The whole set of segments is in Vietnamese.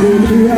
Hallelujah.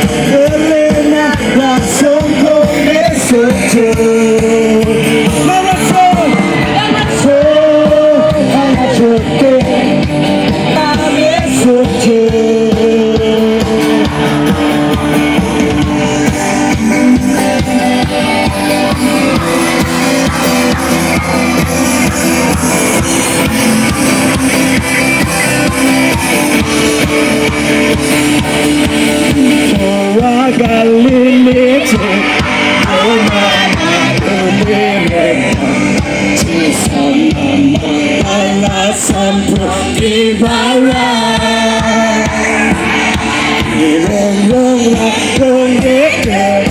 thương biết được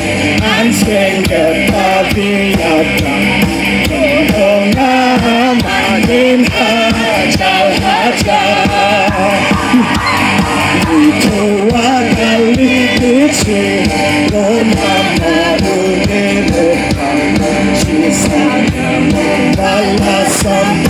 anh sẽ kể ta vì nhà rằng thương ngã mà đêm hạ chào hạ chào vì thua quá cao lý tiết chuyện lối mà mà đưa để một thằng chỉ xa nhà một vai là xong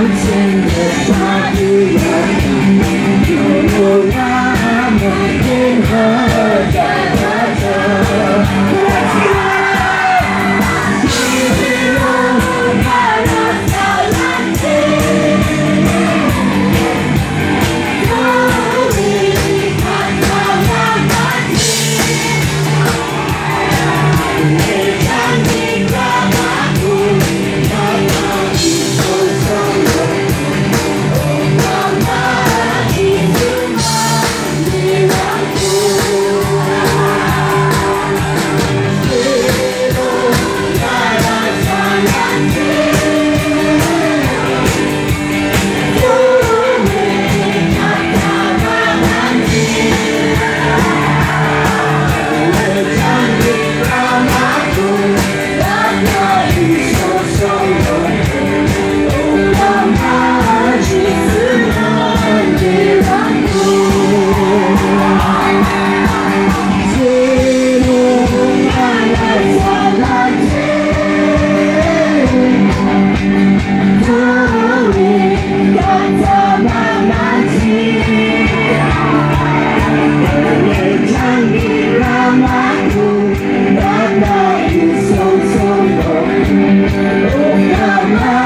You I'm not. Yeah.